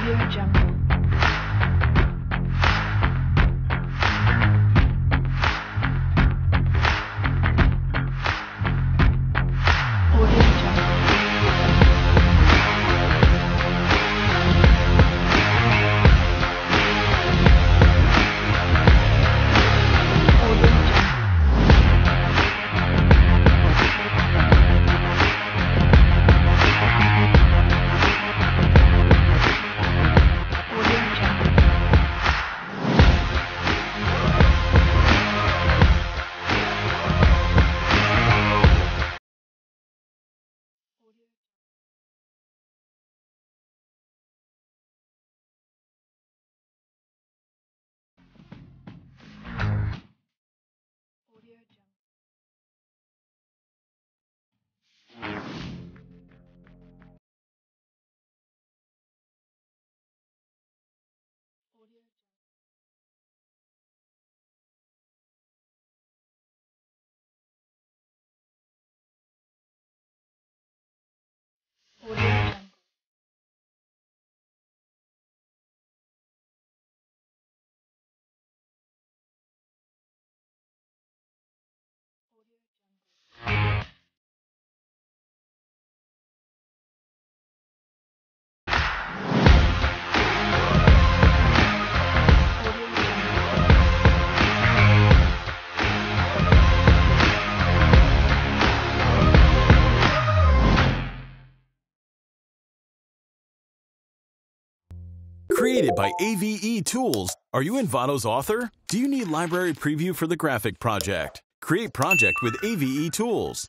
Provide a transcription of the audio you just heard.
Audio Jungle. Created by AVE Tools. Are you Envato's author? Do you need library preview for the graphic project? Create project with AVE Tools.